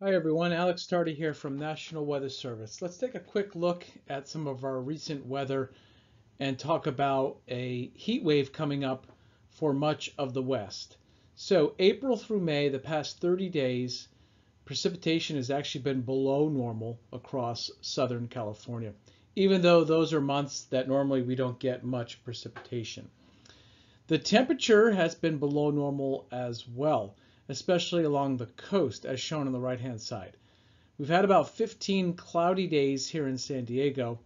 Hi everyone, Alex Tardy here from National Weather Service. Let's take a quick look at some of our recent weather and talk about a heat wave coming up for much of the West. So April through May, the past 30 days, precipitation has actually been below normal across Southern California, even though those are months that normally we don't get much precipitation. The temperature has been below normal as well especially along the coast as shown on the right hand side. We've had about 15 cloudy days here in San Diego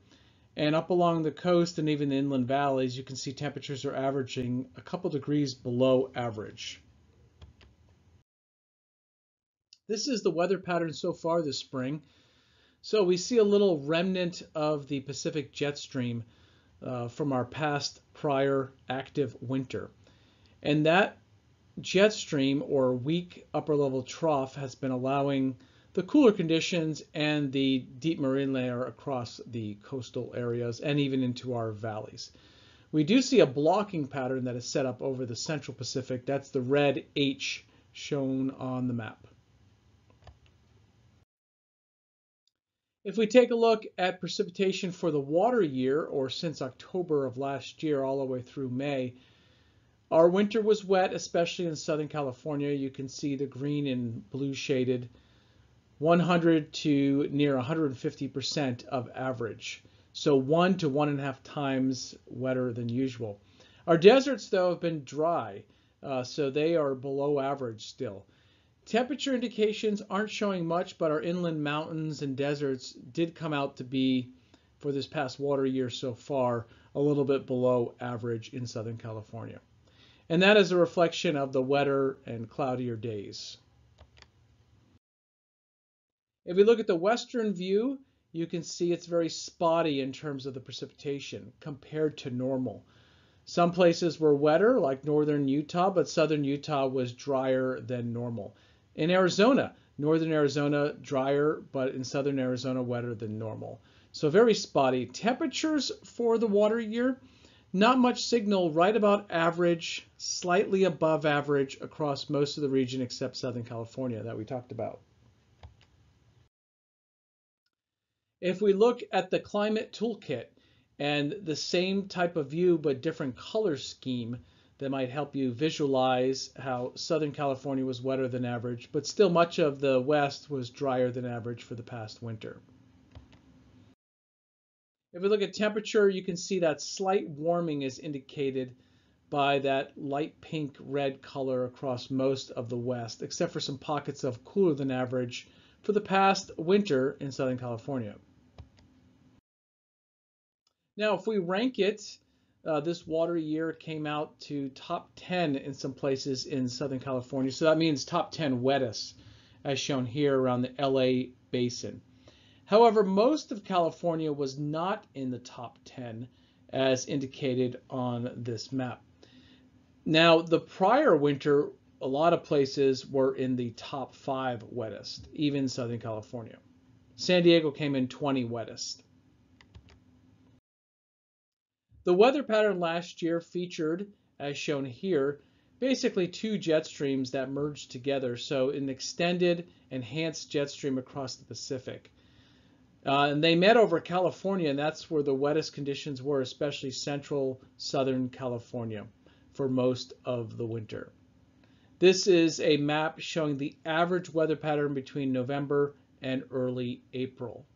and up along the coast and even the inland valleys you can see temperatures are averaging a couple degrees below average. This is the weather pattern so far this spring. So we see a little remnant of the Pacific jet stream uh, from our past prior active winter. And that jet stream or weak upper level trough has been allowing the cooler conditions and the deep marine layer across the coastal areas and even into our valleys. We do see a blocking pattern that is set up over the central Pacific. That's the red H shown on the map. If we take a look at precipitation for the water year, or since October of last year all the way through May, our winter was wet, especially in Southern California. You can see the green and blue shaded 100 to near 150% of average. So one to one and a half times wetter than usual. Our deserts, though, have been dry, uh, so they are below average still. Temperature indications aren't showing much, but our inland mountains and deserts did come out to be, for this past water year so far, a little bit below average in Southern California and that is a reflection of the wetter and cloudier days. If we look at the western view, you can see it's very spotty in terms of the precipitation compared to normal. Some places were wetter, like northern Utah, but southern Utah was drier than normal. In Arizona, northern Arizona drier, but in southern Arizona wetter than normal. So very spotty. Temperatures for the water year, not much signal, right about average, slightly above average across most of the region except Southern California that we talked about. If we look at the climate toolkit and the same type of view but different color scheme that might help you visualize how Southern California was wetter than average, but still much of the West was drier than average for the past winter. If we look at temperature, you can see that slight warming is indicated by that light pink red color across most of the west, except for some pockets of cooler than average for the past winter in Southern California. Now, if we rank it, uh, this water year came out to top 10 in some places in Southern California. So that means top 10 wettest, as shown here around the LA basin. However, most of California was not in the top 10 as indicated on this map. Now, the prior winter, a lot of places were in the top five wettest, even Southern California. San Diego came in 20 wettest. The weather pattern last year featured, as shown here, basically two jet streams that merged together, so an extended, enhanced jet stream across the Pacific. Uh, and they met over California, and that's where the wettest conditions were, especially central southern California for most of the winter. This is a map showing the average weather pattern between November and early April.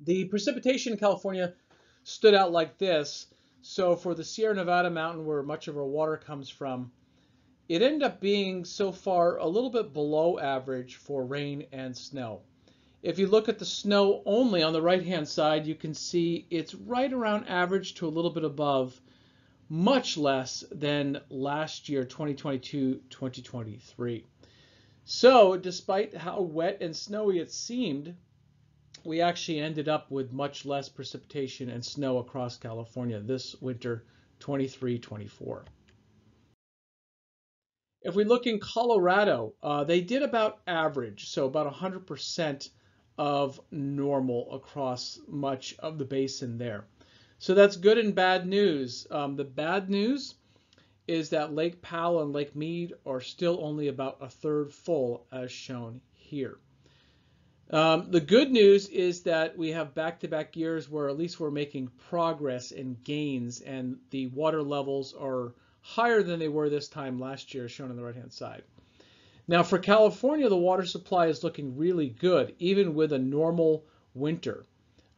The precipitation in California stood out like this. So for the Sierra Nevada mountain where much of our water comes from, it ended up being so far a little bit below average for rain and snow. If you look at the snow only on the right hand side, you can see it's right around average to a little bit above, much less than last year, 2022-2023. So despite how wet and snowy it seemed, we actually ended up with much less precipitation and snow across California this winter 23-24. If we look in Colorado, uh, they did about average, so about 100% of normal across much of the basin there. So that's good and bad news. Um, the bad news is that Lake Powell and Lake Mead are still only about a third full as shown here. Um, the good news is that we have back-to-back years where at least we're making progress and gains and the water levels are higher than they were this time last year shown on the right-hand side. Now for California, the water supply is looking really good, even with a normal winter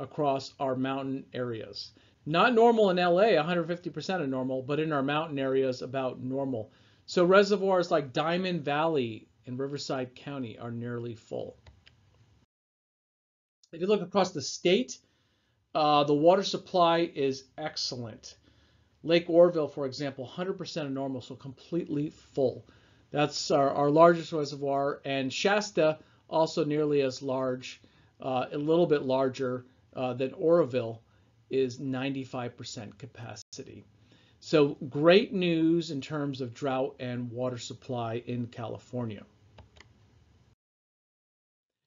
across our mountain areas. Not normal in LA, 150% of normal, but in our mountain areas about normal. So reservoirs like Diamond Valley in Riverside County are nearly full. If you look across the state, uh, the water supply is excellent. Lake Oroville, for example, 100% of normal, so completely full. That's our, our largest reservoir, and Shasta also nearly as large, uh, a little bit larger uh, than Oroville, is 95% capacity. So great news in terms of drought and water supply in California.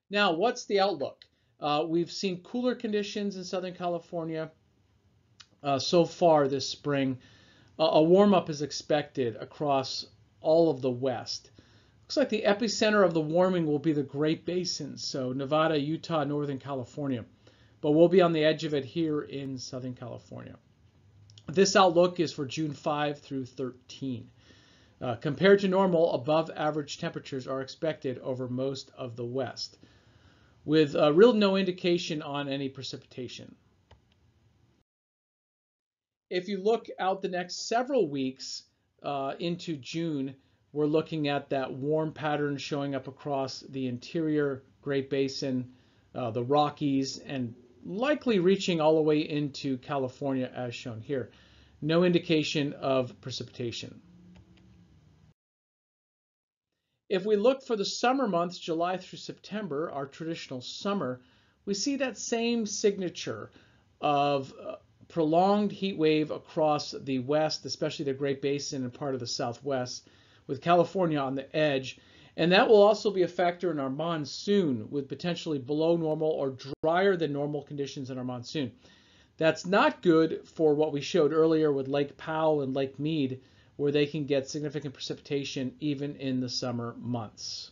Now, what's the outlook? Uh, we've seen cooler conditions in Southern California uh, so far this spring. Uh, a warm up is expected across all of the West. Looks like the epicenter of the warming will be the Great Basin, so Nevada, Utah, Northern California. But we'll be on the edge of it here in Southern California. This outlook is for June 5 through 13. Uh, compared to normal, above average temperatures are expected over most of the West with uh, real no indication on any precipitation. If you look out the next several weeks uh, into June, we're looking at that warm pattern showing up across the interior Great Basin, uh, the Rockies, and likely reaching all the way into California as shown here. No indication of precipitation. If we look for the summer months, July through September, our traditional summer, we see that same signature of uh, prolonged heat wave across the west, especially the Great Basin and part of the southwest, with California on the edge. And that will also be a factor in our monsoon with potentially below normal or drier than normal conditions in our monsoon. That's not good for what we showed earlier with Lake Powell and Lake Mead, where they can get significant precipitation even in the summer months.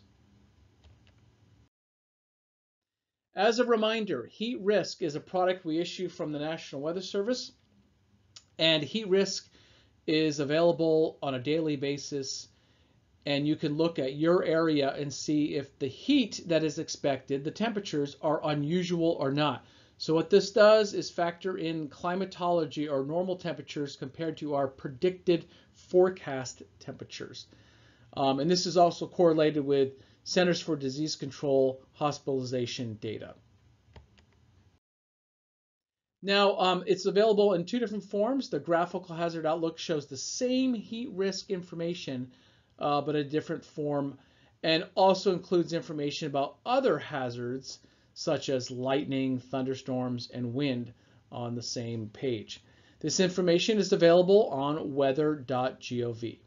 As a reminder, heat risk is a product we issue from the National Weather Service, and heat risk is available on a daily basis. And you can look at your area and see if the heat that is expected, the temperatures, are unusual or not. So what this does is factor in climatology or normal temperatures compared to our predicted forecast temperatures. Um, and this is also correlated with Centers for Disease Control hospitalization data. Now, um, it's available in two different forms. The graphical hazard outlook shows the same heat risk information, uh, but a different form, and also includes information about other hazards, such as lightning, thunderstorms, and wind on the same page. This information is available on weather.gov.